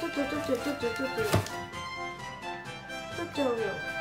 取っちゃうよ。